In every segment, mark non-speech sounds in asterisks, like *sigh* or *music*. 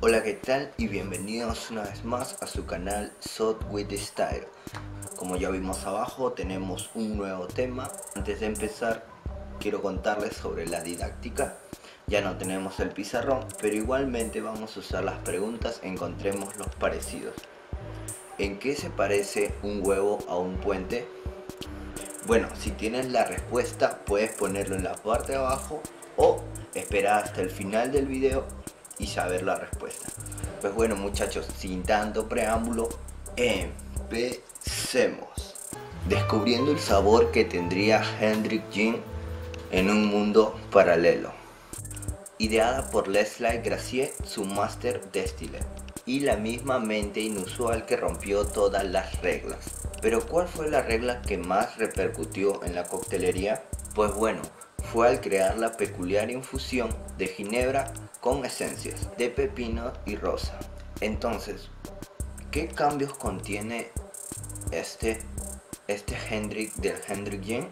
Hola, ¿qué tal? Y bienvenidos una vez más a su canal Sot with Style. Como ya vimos abajo, tenemos un nuevo tema. Antes de empezar, quiero contarles sobre la didáctica. Ya no tenemos el pizarrón, pero igualmente vamos a usar las preguntas Encontremos los parecidos. ¿En qué se parece un huevo a un puente? Bueno, si tienes la respuesta, puedes ponerlo en la parte de abajo o esperar hasta el final del video y saber la respuesta. Pues bueno muchachos, sin tanto preámbulo, empecemos. Descubriendo el sabor que tendría Hendrik Gin en un mundo paralelo. Ideada por Leslie Gracier, su Master Distiller, y la misma mente inusual que rompió todas las reglas. Pero ¿cuál fue la regla que más repercutió en la coctelería? Pues bueno, fue al crear la peculiar infusión de ginebra con esencias de pepino y rosa. Entonces, ¿qué cambios contiene este, este Hendrik del Hendrik Gin?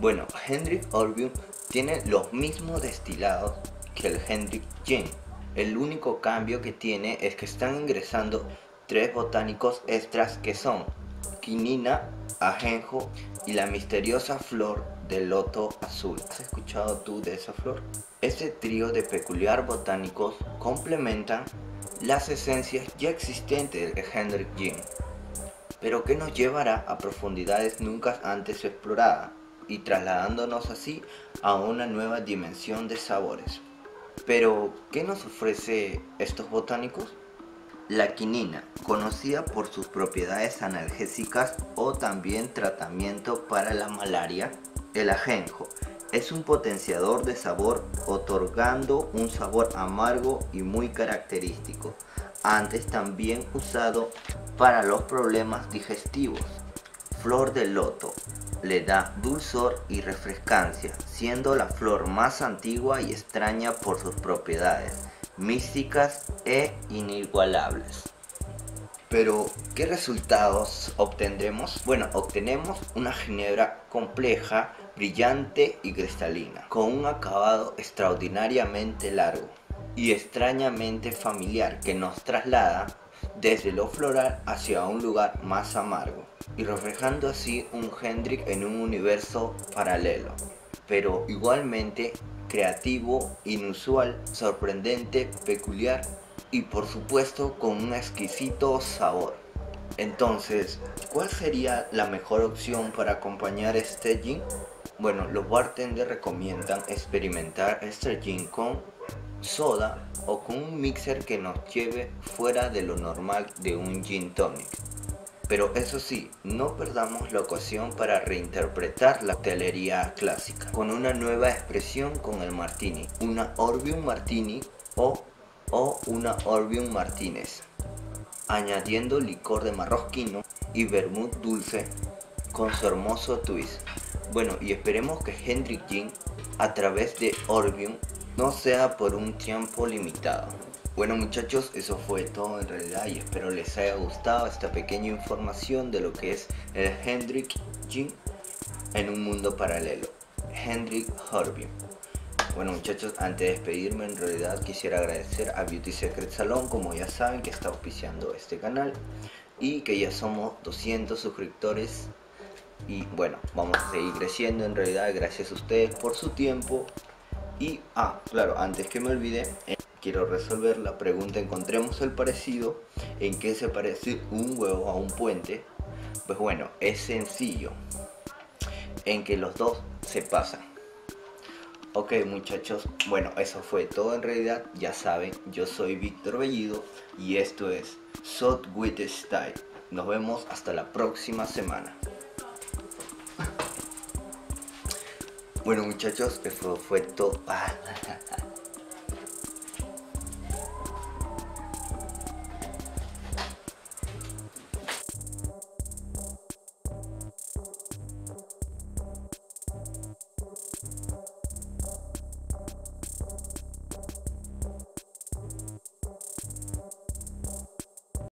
Bueno, Hendrik Orbium tiene los mismos destilados que el Hendrik Gin. El único cambio que tiene es que están ingresando tres botánicos extras que son quinina, ajenjo y la misteriosa flor del loto azul. ¿Has escuchado tú de esa flor? Este trío de peculiar botánicos complementan las esencias ya existentes de Hendrik Gin, pero que nos llevará a profundidades nunca antes exploradas y trasladándonos así a una nueva dimensión de sabores. Pero, ¿qué nos ofrece estos botánicos? La quinina, conocida por sus propiedades analgésicas o también tratamiento para la malaria. El ajenjo, es un potenciador de sabor otorgando un sabor amargo y muy característico. Antes también usado para los problemas digestivos. Flor de loto le da dulzor y refrescancia, siendo la flor más antigua y extraña por sus propiedades místicas e inigualables. Pero, ¿qué resultados obtendremos? Bueno, obtenemos una ginebra compleja, brillante y cristalina, con un acabado extraordinariamente largo y extrañamente familiar que nos traslada desde lo floral hacia un lugar más amargo y reflejando así un Hendrik en un universo paralelo, pero igualmente creativo, inusual, sorprendente, peculiar y por supuesto con un exquisito sabor. Entonces, ¿cuál sería la mejor opción para acompañar este gin? Bueno, los bartenders recomiendan experimentar este gin con soda o con un mixer que nos lleve fuera de lo normal de un gin tonic. Pero eso sí, no perdamos la ocasión para reinterpretar la hotelería clásica con una nueva expresión con el martini, una Orbium Martini o o una Orbium Martínez, añadiendo licor de marrosquino y vermut dulce con su hermoso twist. Bueno, y esperemos que Hendrik Gin a través de Orbium no sea por un tiempo limitado. Bueno muchachos, eso fue todo en realidad y espero les haya gustado esta pequeña información de lo que es el Hendrik Gin en un mundo paralelo. Hendrik Orbium. Bueno muchachos, antes de despedirme en realidad quisiera agradecer a Beauty Secret Salon, como ya saben que está auspiciando este canal y que ya somos 200 suscriptores. Y bueno, vamos a seguir creciendo en realidad gracias a ustedes por su tiempo. Y, ah, claro, antes que me olvide, eh, quiero resolver la pregunta, encontremos el parecido, ¿en qué se parece un huevo a un puente? Pues bueno, es sencillo, en que los dos se pasan Ok muchachos, bueno eso fue todo en realidad, ya saben, yo soy Víctor Bellido y esto es Sot with Style. Nos vemos hasta la próxima semana. *laughs* Bueno muchachos, eso fue todo. *laughs*